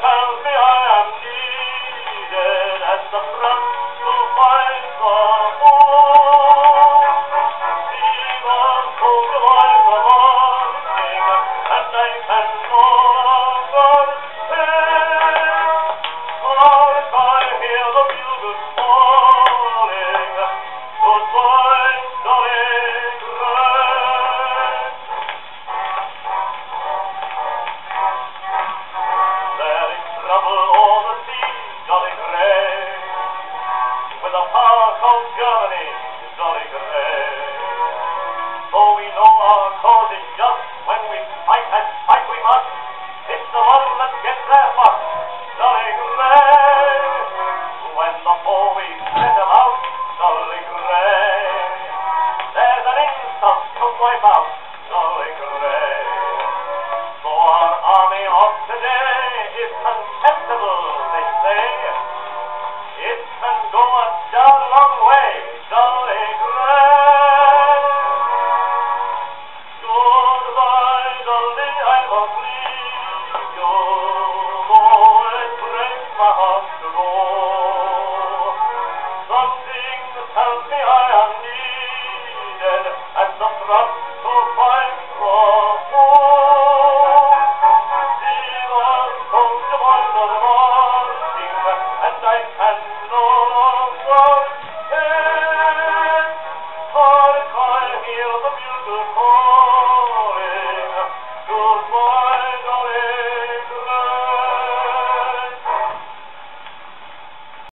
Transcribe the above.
Santa me. the heart of Germany, Dolly Gray. Oh, we know.